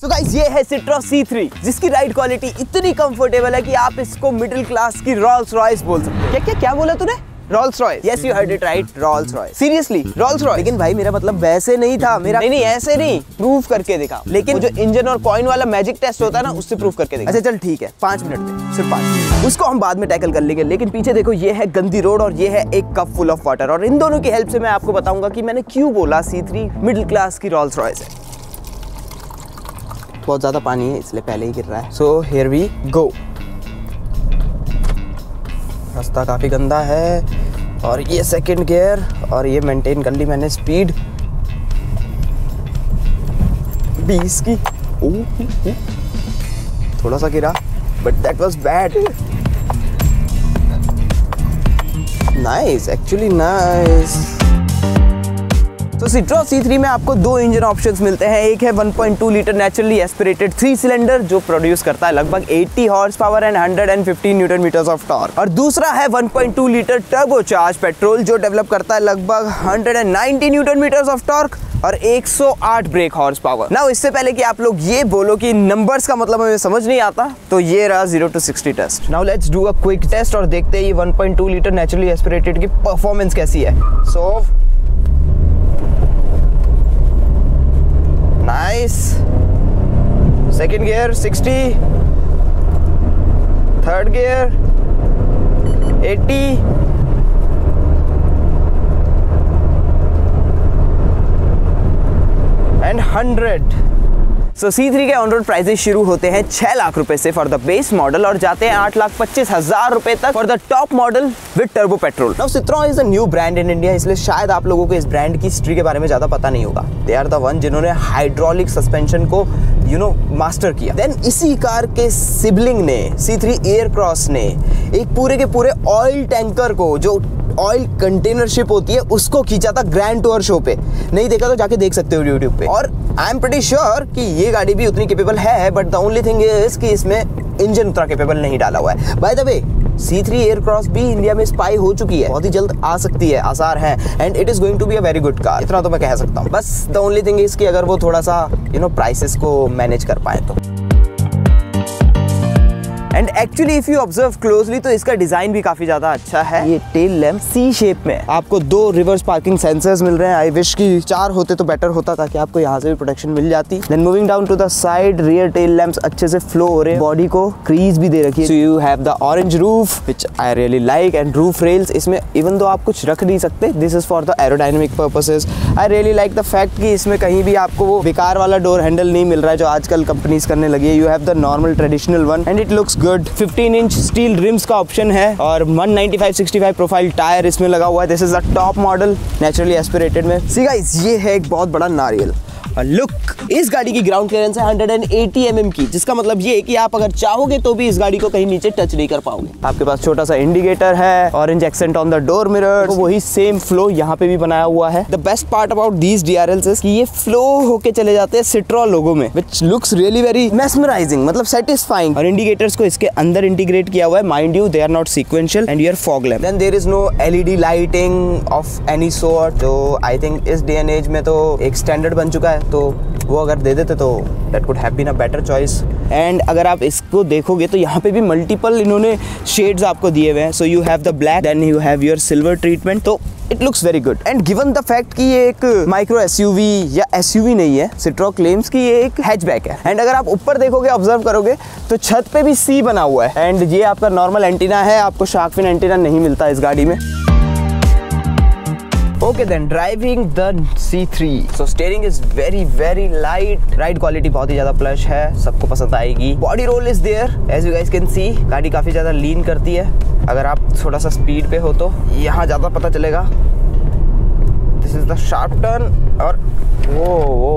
सो so guys ये है Citroen C3 जिसकी राइड क्वालिटी इतनी कंफर्टेबल है कि आप इसको मिडिल क्लास की रॉल्स रॉयस बोल सकते हो। क्या क्या क्या बोला तूने? Rolls Royce yes you heard it right Rolls Royce seriously Rolls Royce लेकिन भाई मेरा मतलब वैसे नहीं था। मेरा नहीं नहीं ऐसे नहीं। प्रूफ करके दिखा। लेकिन जो इंजन और कॉइन वाला मैजिक टेस्ट होता है ना उससे प्रूफ करके दिखा। अच्छा चल ठीक है। पाँच मिनट में सिर्फ़ पाँच उसको हम बाद में टैकल कर लेंगे लेकिन पीछे देखो ये है गंदी रोड और ये है एक कप फुल ऑफ़ वाटर और इन दोनों की हेल्प से मैं आपको बताऊँगा कि मैंने क्यों बोला सी थ्री मिडिल क्लास की रॉल्स रॉयस है। बहुत ज़्यादा पानी है इसलिए पहले ही गिर रहा है। सो हेयर वी गो रास्ता काफ़ी गंदा है और ये सेकंड गियर और ये मेंटेन कर ली मैंने स्पीड बीस की ओ, ओ, ओ, थोड़ा सा गिरा but that was bad nice actually nice तो Citroen C3 में आपको दो इंजन ऑप्शंस मिलते हैं। एक है 1.2 litre naturally aspirated three cylinder जो प्रोड्यूस करता है लगभग 80 horsepower and 115 newton metres of torque और दूसरा है 1.2 लीटर टर्बो चार्ज पेट्रोल जो डेवलप करता है लगभग 190 न्यूटन मीटर्स ऑफ़ टॉर्क और 108 ब्रेक हॉर्स पावर ना इससे पहले कि आप लोग ये बोलो कि नंबर्स का मतलब हमें समझ नहीं आता तो ये रहा zero to sixty test now let's do a quick test और देखते हैं ये 1.2 लीटर नेचुरली एस्पिरेटेड की परफॉर्मेंस कैसी है। So so, nice. Second gear 60 third gear 80 and 100 so C3 के ऑन रोड प्राइजेस शुरू होते हैं छह लाख रुपए से फॉर द बेस मॉडल और जाते हैं आठ लाख पच्चीस हज़ार रुपए तक for the top model with turbo petrol now Citroen is a new brand in India इसलिए शायद आप लोगों को इस ब्रांड की हिस्ट्री के बारे में ज़्यादा पता नहीं होगा। दे आर द वन जिन्होंने हाइड्रोलिक सस्पेंशन को यू नो मास्टर किया। देन इसी कार के सिबलिंग ने C3 एयर क्रॉस ने, एक पूरे के पूरे ऑयल टैंकर को, जो ऑयल कंटेनर शिप होती है, उसको खींचा था ग्रैंड टूर शो पे। नहीं देखा तो जाके देख सकते हो यूट्यूब पे। और आई एम प्रटी श्योर कि ये गाड़ी भी उतनी केपेबल है but the only thing is कि इसमें इंजन उतना केपेबल नहीं डाला हुआ है। By the way C three Aircross भी इंडिया में स्पाई हो चुकी है। बहुत ही जल्द आ सकती है, आसार है। And it is going to be a very good car इतना तो मैं कह सकता हूँ। बस द ओनली थिंग इज़ कि अगर वो थोड़ा सा यू नो प्राइसेस को मैनेज कर पाए तो। Actually if you observe closely तो इसका डिज़ाइन भी काफ़ी ज़्यादा अच्छा है। ये टेल लैम्प सी शेप में। आपको दो रिवर्स पार्किंग सेंसर्स मिल रहे हैं। आई विश की चार होते तो बेटर होता ताकि आपको यहाँ से भी प्रोटेक्शन मिल जाती। Then moving down to the side rear tail lamps अच्छे से फ्लो हो रहे हैं। बॉडी को क्रीज भी दे रखी है। You have the orange roof which I really like and roof rails इसमें इवन दो आप कुछ रख नहीं सकते this is for the aerodynamic purposes I really like the fact कि इसमें कहीं भी आपको वो बेकार वाला डोर हैंडल नहीं मिल रहा है जो आजकल कंपनीज़ करने लगी है। You have the normal traditional one and it looks good 15 inch steel rims का ऑप्शन है और 195 65 प्रोफ़ाइल टायर इसमें लगा हुआ है. This is the top model naturally aspirated में. सी गाइस ये है एक बहुत बड़ा नारियल. लुक इस गाड़ी की ग्राउंड क्लियरेंस है 180 mm की जिसका मतलब ये कि आप अगर चाहोगे तो भी इस गाड़ी को कहीं नीचे टच नहीं कर पाओगे। आपके पास छोटा सा इंडिकेटर है orange accent on the door mirror तो वही सेम फ्लो यहाँ पे भी बनाया हुआ है। The best part about these D R कि ये फ्लो होके चले जाते हैं सिट्रॉ लोगो में which looks really very mesmerizing मतलब सेटिस्फाइंग और इंडिकेटर्स को इसके अंदर इंटीग्रेट किया हुआ है। Mind you they are not sequential and your fog lamp then there is no LED lighting of any sort जो आई थिंक इस डे एंड एज में तो एक स्टैंडर्ड बन चुका है। तो वो अगर दे देते तो that could have been a better choice and अगर आप इसको देखोगे तो यहाँ पे भी मल्टीपल इन्होंने शेड्स आपको दिए हुए हैं. So you have the black then you have your silver treatment तो it looks very good and given the fact कि ये एक माइक्रो एसयूवी या एसयूवी नहीं है सिट्रो क्लेम्स की ये एक हैचबैक है. एंड अगर आप ऊपर देखोगे ऑब्ज़र्व करोगे तो छत पे भी सी बना हुआ है. एंड ये आपका नॉर्मल एंटीना है, आपको शार्कफिन एंटीना नहीं मिलता इस गाड़ी में. Okay then, driving the C3 so, steering is very very light. Ride quality बहुत ही ज़्यादा प्लश है, सबको पसंद आएगी। Body roll is there. As you guys can see, गाड़ी काफ़ी ज़्यादा लीन करती है। अगर आप थोड़ा सा स्पीड पे हो तो यहाँ ज़्यादा पता चलेगा। This is the sharp turn और वो वो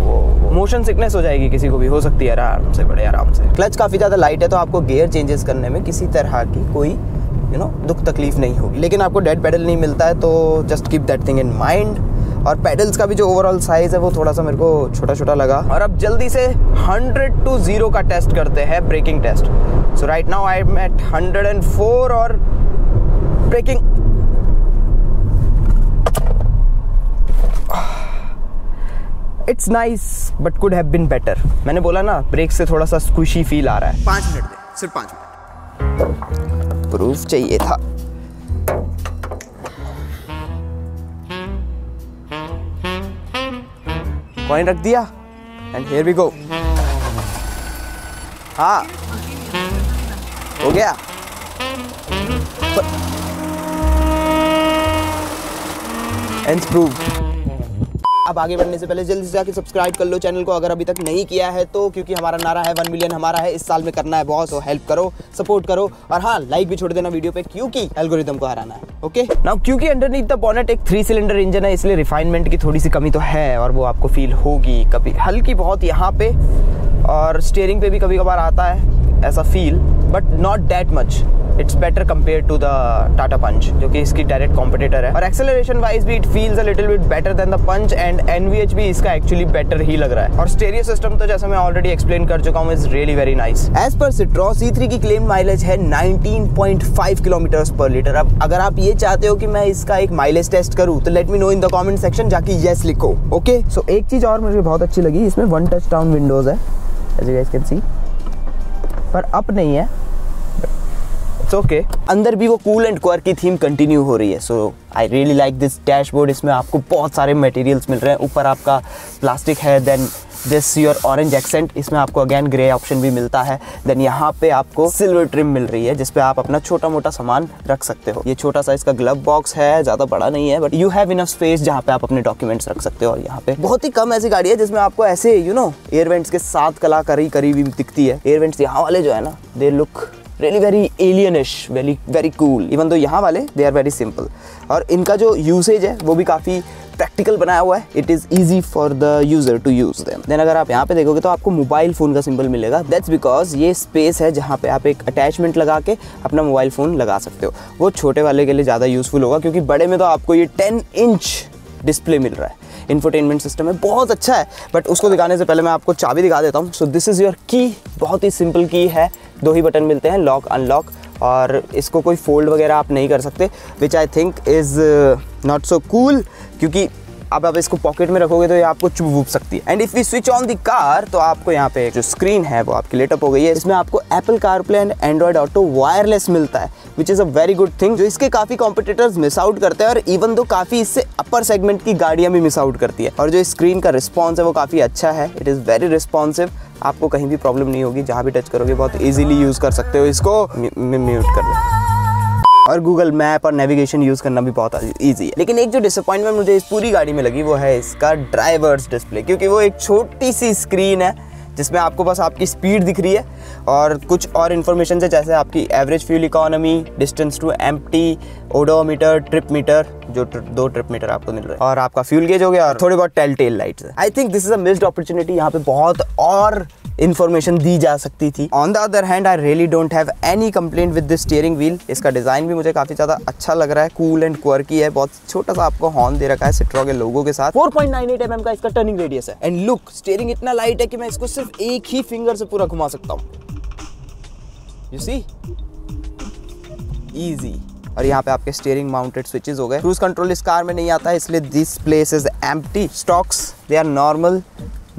वो मोशन सिकनेस हो जाएगी किसी को भी। हो सकती है आराम से बड़े आराम से। क्लच काफ़ी ज़्यादा लाइट है तो आपको गियर चेंजेस करने में किसी तरह की कोई यू नो दुख तकलीफ़ नहीं होगी। लेकिन आपको डेड पेडल नहीं मिलता है तो just keep that thing in mind और पेडल्स का भी जो ओवरऑल साइज़ है, वो थोड़ा सा मेरे को छोटा छोटा लगा। और अब जल्दी से 100 टू ज़ीरो का टेस्ट करते हैं braking test so right now I am at 104 और braking it's nice but could have been better मैंने बोला ना ब्रेक से थोड़ा सा स्क्विशी फील आ रहा है। पाँच मिनट सिर्फ़ पाँच मिनट। प्रूफ चाहिए था। कॉइन रख दिया एंड हियर वी गो हाँ हो गया। एंड प्रूव अब आगे बढ़ने से पहले जल्दी से जाके सब्सक्राइब कर लो चैनल को। अगर अभी तक नहीं किया है तो क्योंकि हमारा नारा है वन मिलियन हमारा है, इस साल में करना है बहुत तो हेल्प करो सपोर्ट करो। और हाँ लाइक भी छोड़ देना वीडियो पे, क्योंकि एल्गोरिदम को हराना है ओके नाउ क्योंकि अंडरनीथ द बॉनेट एक थ्री सिलेंडर इंजन है, इसलिए रिफाइनमेंट की थोड़ी सी कमी तो है, और वो आपको फील होगी कभी। हल्की बहुत यहाँ पे, और स्टेयरिंग पे भी कभी कभार आता है, ऐसा feel but not that much it's better compare to the Tata Punch जो कि इसकी डायरेक्ट कॉम्पिटेटर है। और एक्सेलरेशन वाइज भी it feels a little bit better than the Punch and NVH भी इसका एक्चुअली बेटर ही लग रहा है। और स्टेरियो सिस्टम तो जैसा मैं ऑलरेडी एक्सप्लेन कर चुका हूँ is really very nice as पर सिट्रो C3 की क्लेम माइलेज है 19.5 किलोमीटर पर लीटर अब अगर आप ये चाहते हो कि मैं इसका एक माइलेज टेस्ट करूँ तो let me know in the comment section जाके येस लिखो ओके सो एक चीज़ और मुझे बहुत अच्छी लगी, इसमें वन टच डाउन विंडोज़ है सी पर अप नहीं है। इट्स ओके अंदर भी वो कूल एंड क्वर की थीम कंटिन्यू हो रही है. So I really like this dashboard इसमें आपको बहुत सारे मटेरियल्स मिल रहे हैं. ऊपर आपका प्लास्टिक है then this your orange accent इसमें आपको अगेन ग्रे ऑप्शन भी मिलता है. देन यहाँ पे आपको सिल्वर ट्रिम मिल रही है, जिसपे आप अपना छोटा मोटा सामान रख सकते हो. ये छोटा सा इसका ग्लव बॉक्स है, ज़्यादा बड़ा नहीं है but you have enough space जहाँ पे आप अपने डॉक्यूमेंट्स रख सकते हो और यहाँ पे बहुत ही कम ऐसी गाड़ी है, जिसमें आपको ऐसे यू नो एयरवेंट्स के साथ कलाकारी करी हुई दिखती है. एयरवेंट्स यहाँ वाले जो है ना they look really very alienish very very cool even though यहाँ वाले दे आर वेरी सिंपल और इनका जो यूसेज है, वो भी काफ़ी प्रैक्टिकल बनाया हुआ है. It is easy for the user to use them then अगर आप यहाँ पे देखोगे तो आपको मोबाइल फ़ोन का सिंबल मिलेगा. दैट्स बिकॉज़ ये स्पेस है जहाँ पे आप एक अटैचमेंट लगा के अपना मोबाइल फ़ोन लगा सकते हो. वो छोटे वाले के लिए ज़्यादा यूज़फुल होगा, क्योंकि बड़े में तो आपको ये टेन इंच डिस्प्ले मिल रहा है. इन्फोटेनमेंट सिस्टम है। बहुत अच्छा है बट उसको दिखाने से पहले मैं आपको चाबी दिखा देता हूँ। सो दिस इज़ योर की बहुत ही सिंपल की है। दो ही बटन मिलते हैं लॉक अनलॉक और इसको कोई फोल्ड वगैरह आप नहीं कर सकते which I think is not so cool क्योंकि अब आप इसको पॉकेट में रखोगे तो ये आपको चुप वुप सकती है। And if you switch on the car तो आपको यहाँ पे जो स्क्रीन है, वो आपकी लेटअप हो गई है। इसमें आपको Apple Car Play and Android Auto wireless मिलता है which is a very good thing जो इसके काफ़ी कॉम्पिटिटर्स मिस आउट करते हैं, और इवन दो काफ़ी इससे अपर सेगमेंट की गाड़ियाँ भी मिस आउट करती है। और जो स्क्रीन का रिस्पॉन्स है, वो काफ़ी अच्छा है। इट इज़ वेरी रिस्पॉन्सिव आपको कहीं भी प्रॉब्लम नहीं होगी, जहाँ भी टच करोगे, बहुत ईजिली यूज़ कर सकते हो। इसको म्यूट कर लो और गूगल मैप और नेविगेशन यूज़ करना भी बहुत ईजी है। लेकिन एक जो डिसअपॉइंटमेंट मुझे इस पूरी गाड़ी में लगी वो है इसका ड्राइवर्स डिस्प्ले क्योंकि वो एक छोटी सी स्क्रीन है जिसमें आपको बस आपकी स्पीड दिख रही है और कुछ और इन्फॉर्मेशन है जैसे आपकी average fuel economy distance to empty odometer trip meter जो ट्र, दो ट्रिप मीटर आपको मिल रहा है। और आपका फ्यूल गेज हो गया और थोड़ी बहुत tail tail lights I think this is a missed opportunity यहाँ पे बहुत और इन्फॉर्मेशन दी जा सकती थी. On the other hand I really don't have any complaint with this steering wheel इसका डिज़ाइन भी मुझे काफ़ी ज़्यादा अच्छा लग रहा है. कूल एंड क्वर्की है. बहुत छोटा सा आपको हॉर्न दे रखा है सिट्रो के लोगों के साथ. 4.98 mm का इसका टर्निंग रेडियस है. एंड लुक स्टीयरिंग इतना लाइट है कि मैं इसको सिर्फ़ एक ही फिंगर से पूरा घुमा सकता हूँ. यू सी इजी और यहाँ पे आपके स्टीयरिंग माउंटेड स्विचेस हो गए. क्रूज कंट्रोल इस कार में नहीं आता है इसलिए this place is empty stalks they are normal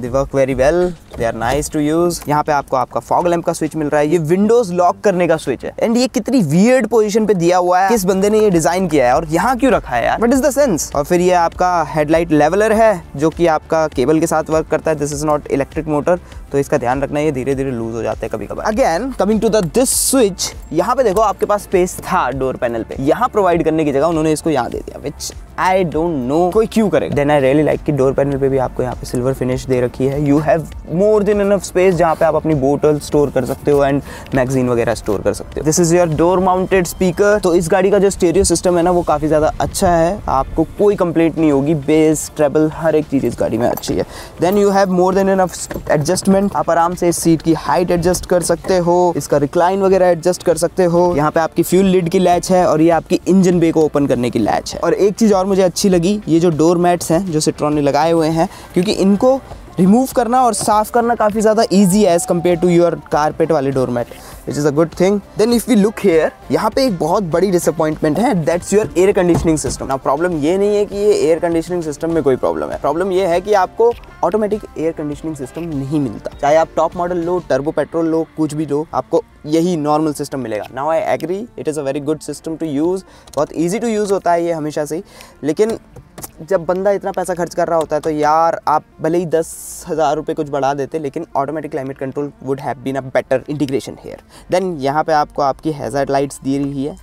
they work very well they are nice to use यहाँ पे आपको आपका फॉग लैम्प का स्विच मिल रहा है। ये विंडोज़ लॉक करने का स्विच है। एंड ये कितनी वियर्ड पोजीशन पे दिया हुआ है। किस बंदे ने ये डिज़ाइन किया है? और यहाँ क्यों रखा है यार? वट इज़ द सेंस और फिर ये आपका हेडलाइट लेवलर है, जो कि आपका केबल के साथ वर्क करता है। This is not electric motor तो इसका ध्यान रखना, ये धीरे धीरे लूज हो जाते हैं कभी कभार again coming to this switch यहाँ पे देखो आपके पास स्पेस था डोर पैनल पे। यहाँ प्रोवाइड करने की जगह उन्होंने इसको यहाँ दे दिया विच आई डोंट नो कोई क्यों करेगा? देन आई रियली लाइक कि डोर पैनल पे भी आपको यहाँ पे सिल्वर फिनिश दे रखी है। You have more than enough space जहाँ पे आप अपनी बोटल स्टोर कर सकते हो एंड मैगजीन वगैरह स्टोर कर सकते हो। This is your door mounted speaker तो इस गाड़ी का जो स्टेरियो सिस्टम है ना, वो काफ़ी ज़्यादा अच्छा है। आपको कोई कंप्लेंट नहीं होगी। बेस ट्रेबल हर एक चीज़ इस गाड़ी में अच्छी है। Then you have more than enough adjustment आप आराम से इस सीट की हाइट एडजस्ट कर सकते हो। इसका रिक्लाइन वगैरह एडजस्ट कर सकते हो। यहाँ पे आपकी फ्यूल लिड की लैच है और ये आपकी इंजन बे को ओपन करने की लैच है। और एक चीज़ और मुझे अच्छी लगी, ये जो डोर मैट्स हैं, जो सिट्रॉन ने लगाए हुए हैं, क्योंकि इनको रिमूव करना और साफ़ करना काफ़ी ज़्यादा ईजी है as compare to your carpet वाले doormat which is a good thing then if you look here यहाँ पे एक बहुत बड़ी डिसअपॉइंटमेंट है that's your air conditioning system ना प्रॉब्लम ये नहीं है कि ये एयर कंडीशनिंग सिस्टम में कोई प्रॉब्लम है. प्रॉब्लम ये है कि आपको ऑटोमेटिक एयर कंडीशनिंग सिस्टम नहीं मिलता. चाहे आप टॉप मॉडल लो टर्बो पेट्रोल लो, कुछ भी लो, आपको यही नॉर्मल सिस्टम मिलेगा. Now I agree it is a very good system to use बहुत ईजी टू यूज़ होता है ये हमेशा से लेकिन जब बंदा इतना पैसा खर्च कर रहा होता है तो यार आप भले ही दस हज़ार रुपये कुछ बढ़ा देते, लेकिन automatic climate control would have been a better integration here then यहाँ पे आपको आपकी हैज़र्ड लाइट्स दी रही है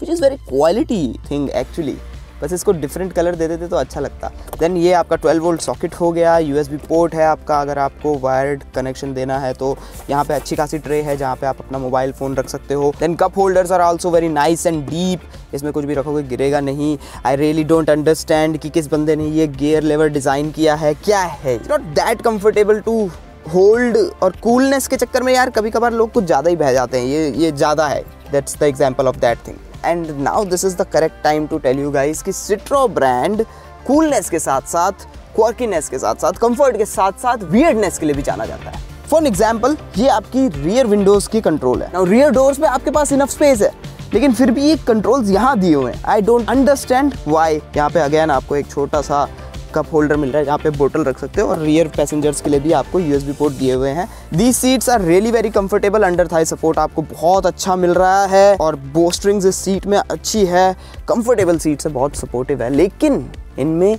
which is very quality thing actually बस इसको डिफरेंट कलर दे देते तो अच्छा लगता। देन ये आपका 12 वोल्ट सॉकेट हो गया यूएसबी पोर्ट है आपका, अगर आपको वायर्ड कनेक्शन देना है तो। यहाँ पे अच्छी खासी ट्रे है जहाँ पे आप अपना मोबाइल फ़ोन रख सकते हो। Then cup holders are also very nice and deep इसमें कुछ भी रखोगे, गिरेगा नहीं। आई रियली डोंट अंडरस्टैंड कि किस बंदे ने ये गेयर लेवर डिज़ाइन किया है, क्या है? Not that comfortable to hold और कूलनेस के चक्कर में यार कभी कभार लोग कुछ ज़्यादा ही बह जाते हैं। ये ये ज़्यादा है। That's the example of that thing and now this is the correct time to tell you guys कि सिट्रो ब्रांड कूलनेस के साथ साथ क्वर्कीनेस के साथ साथ कंफर्ट के साथ साथ वियर्डनेस के लिए भी जाना जाता है। फॉर एग्ज़ाम्पल ये आपकी रियर विंडोज़ की कंट्रोल है। रियर डोर्स में आपके पास इनफ स्पेस है, लेकिन फिर भी ये कंट्रोल्स यहाँ दिए हुए हैं। आई डोंट अंडरस्टैंड वाई यहाँ पे अगेन आपको एक छोटा सा कप होल्डर मिल रहा है जहाँ पे बोतल रख सकते हो और रियर पैसेंजर्स के लिए भी आपको यूएसबी पोर्ट दिए हुए हैं। The seats are really very comfortable under thigh support आपको बहुत अच्छा मिल रहा है और बोस्ट्रिंग्स इस सीट में अच्छी है। कंफर्टेबल सीट्स है, बहुत सपोर्टिव है, लेकिन इनमें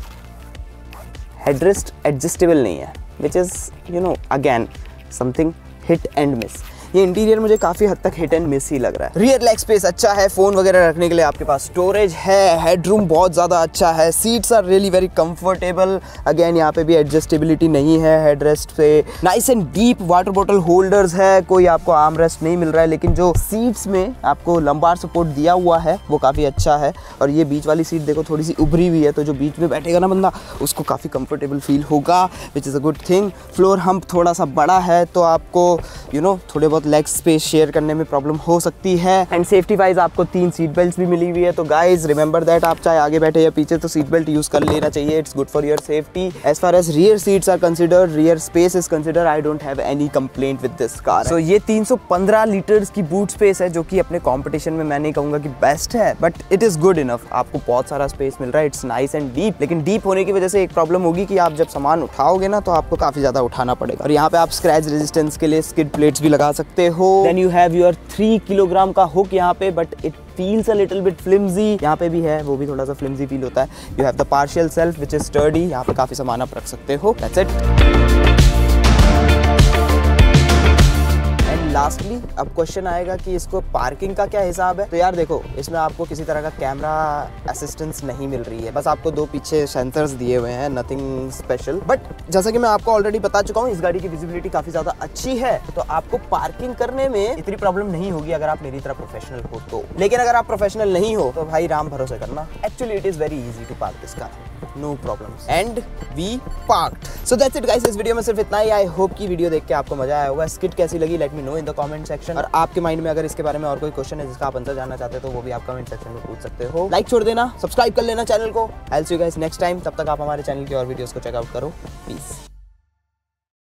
हेडरेस्ट एडजस्टेबल नहीं है which is you know again something hit and miss ये इंटीरियर मुझे काफ़ी हद तक हिट एंड मिस ही लग रहा है। रियर लेग स्पेस अच्छा है फ़ोन वगैरह रखने के लिए आपके पास स्टोरेज है हेडरूम बहुत ज़्यादा अच्छा है seats are really very comfortable again यहाँ पे भी एडजस्टेबिलिटी नहीं है हेड रेस्ट पे nice and deep water bottle holders है कोई आपको आर्म रेस्ट नहीं मिल रहा है लेकिन जो सीट्स में आपको लंबार सपोर्ट दिया हुआ है वो काफ़ी अच्छा है। और ये बीच वाली सीट देखो थोड़ी सी उभरी हुई है तो जो बीच में बैठेगा ना बंदा उसको काफ़ी कंफर्टेबल फील होगा which is a good thing floor hump थोड़ा सा बड़ा है तो आपको यू you नो know, थोड़े बहुत बहुत लेग स्पेस शेयर करने में प्रॉब्लम हो सकती है। एंड सेफ्टी वाइज आपको तीन सीट बेल्ट भी मिली हुई है। तो गाइज़ रिमेंबर दैट आप चाहे आगे बैठे या पीछे तो सीट बेल्ट यूज़ कर लेना चाहिए। It's good for your safety as far as rear seats are consider rear space is consider I don't have any complaint with this car so ये 315 लीटर्स की बूट स्पेस है, जो कि अपने competition में मैं नहीं कहूँगा कि बेस्ट है but it is good enough आपको बहुत सारा स्पेस मिल रहा है। इट्स नाइस एंड डीप लेकिन डीप होने की वजह से एक प्रॉब्लम होगी कि आप जब सामान उठाओगे ना तो आपको काफ़ी ज़्यादा उठाना पड़ेगा। और यहाँ पे आप स्क्रैच रेजिस्टेंस के लिए स्किड प्लेट्स भी लगा सकते हो। Then you have your three kilogram का हुक यहाँ पे but it feels a little bit flimsy यहाँ पे भी है, वो भी थोड़ा सा फ्लिम्जी फील होता है। You have the partial shelf which is sturdy यहाँ पे काफ़ी सामान आप रख सकते हो। दैट्स इट लास्टली अब क्वेश्चन आएगा कि इसको पार्किंग का क्या हिसाब है? तो यार देखो, इसमें आपको किसी तरह का कैमरा असिस्टेंस नहीं मिल रही है। बस आपको दो पीछे सेंसर्स दिए हुए हैं नथिंग स्पेशल बट जैसा कि मैं आपको ऑलरेडी बता चुका हूँ, इस गाड़ी की विजिबिलिटी काफ़ी ज़्यादा अच्छी है। तो आपको पार्किंग करने में इतनी प्रॉब्लम नहीं होगी अगर आप मेरी तरह प्रोफेशनल हो तो। लेकिन अगर आप प्रोफेशनल नहीं हो तो भाई राम भरोसे करना। Actually it is very easy to park this car no problem and we park so that's it guys इस वीडियो में सिर्फ़ इतना ही। आई होप की वीडियो देख के आपको मज़ा आया होगा। स्किट कैसी लगी? Let me know in the comment section और आपके माइंड में अगर इसके बारे में और कोई क्वेश्चन है जिसका आप आंसर जानना चाहते हो तो वो भी आप कमेंट सेक्शन में पूछ सकते हो। लाइक छोड़ देना। सब्सक्राइब कर लेना चैनल को। I see guys next time तब तक आप हमारे चैनल की और वीडियोस को चेकआउट करो। प्लीज़